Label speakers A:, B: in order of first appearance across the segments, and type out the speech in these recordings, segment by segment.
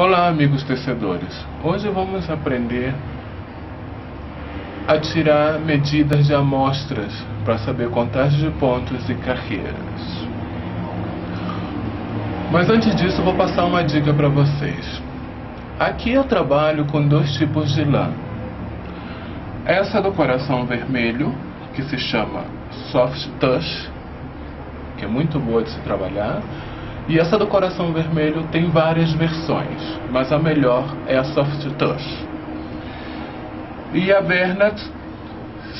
A: Olá, amigos tecedores. Hoje vamos aprender a tirar medidas de amostras para saber contagem de pontos e carreiras. Mas antes disso, vou passar uma dica para vocês. Aqui eu trabalho com dois tipos de lã. Essa do coração vermelho, que se chama Soft Touch, que é muito boa de se trabalhar, e essa do coração vermelho tem várias versões, mas a melhor é a Soft Touch. E a Bernat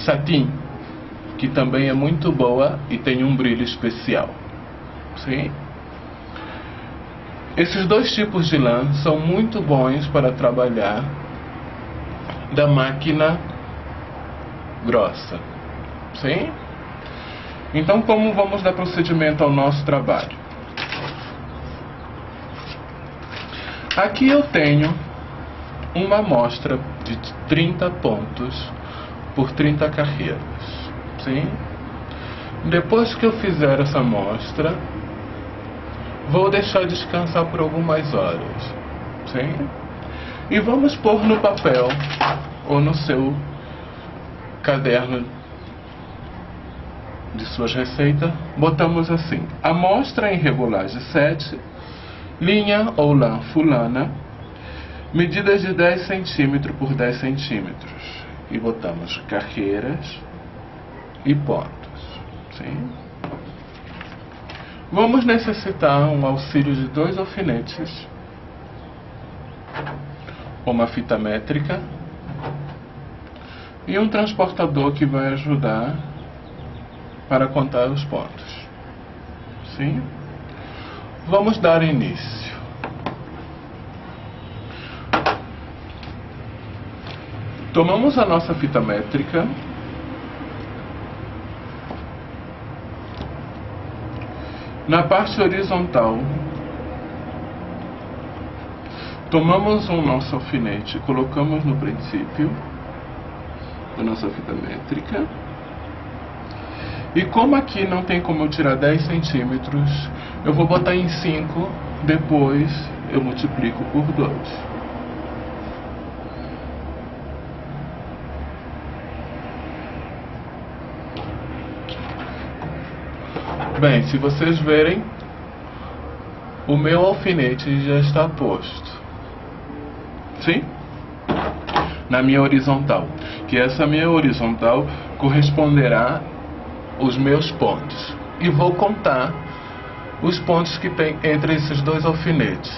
A: Satin, que também é muito boa e tem um brilho especial. Sim? Esses dois tipos de lã são muito bons para trabalhar da máquina grossa. Sim? Então, como vamos dar procedimento ao nosso trabalho? Aqui eu tenho uma amostra de 30 pontos por 30 carreiras. Sim? Depois que eu fizer essa amostra, vou deixar descansar por algumas horas. Sim? E vamos pôr no papel ou no seu caderno de suas receitas, botamos assim: amostra em regulagem 7 linha ou lã fulana, medidas de 10 centímetros por 10 centímetros. E botamos carreiras e pontos. Sim? Vamos necessitar um auxílio de dois alfinetes, uma fita métrica e um transportador que vai ajudar para contar os pontos. Sim? Vamos dar início. Tomamos a nossa fita métrica. Na parte horizontal, tomamos o nosso alfinete, colocamos no princípio da nossa fita métrica. E como aqui não tem como eu tirar 10 centímetros, eu vou botar em 5, depois eu multiplico por 2. Bem, se vocês verem, o meu alfinete já está posto. Sim? Na minha horizontal. Que essa minha horizontal corresponderá os meus pontos. E vou contar os pontos que tem entre esses dois alfinetes.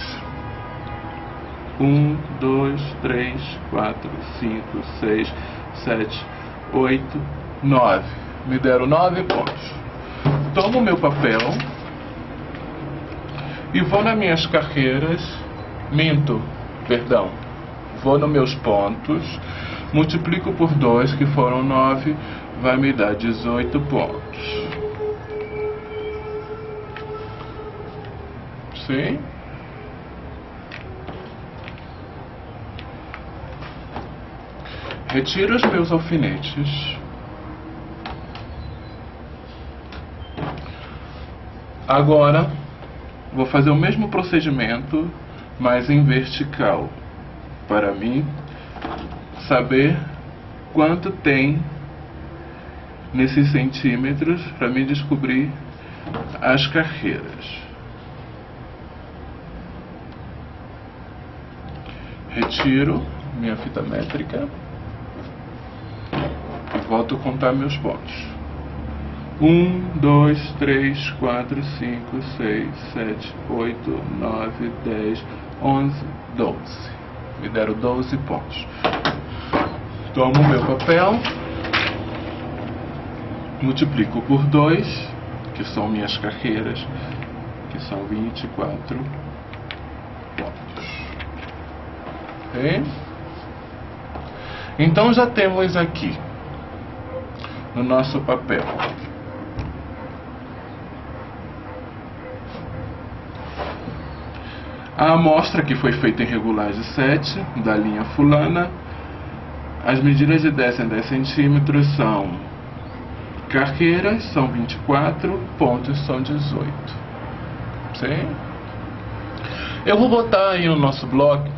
A: 1, 2, 3, 4, 5, 6, 7, 8, 9. Me deram 9 pontos. Tomo meu papel e vou nas minhas carreiras, minto, perdão, vou nos meus pontos, multiplico por 2, que foram 9, vai me dar 18 pontos. Sim? Retiro os meus alfinetes. Agora, vou fazer o mesmo procedimento, mas em vertical, para mim saber quanto tem nesses centímetros, para mim descobrir as carreiras. Retiro minha fita métrica e volto a contar meus pontos. 1, 2, 3, 4, 5, 6, 7, 8, 9, 10, 11, 12. Me deram 12 pontos. Tomo meu papel, multiplico por 2, que são minhas carreiras, que são 24 pontos. Ok? Então já temos aqui no nosso papel a amostra que foi feita em regulagem 7 da linha fulana. As medidas de 10 em 10 centímetros são carreiras, são 24, pontos são 18. Sim? Eu vou botar aí no nosso blog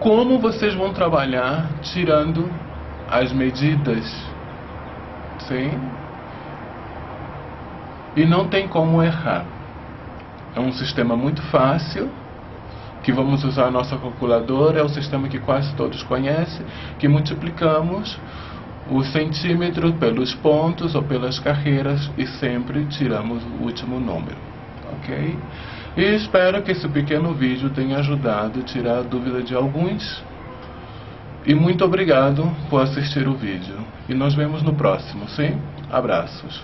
A: como vocês vão trabalhar tirando as medidas. Sim? E não tem como errar. É um sistema muito fácil que vamos usar a nossa calculadora, é o sistema que quase todos conhecem, que multiplicamos o centímetro pelos pontos ou pelas carreiras e sempre tiramos o último número, ok? E espero que esse pequeno vídeo tenha ajudado a tirar a dúvida de alguns. E muito obrigado por assistir o vídeo. E nos vemos no próximo, sim? Abraços.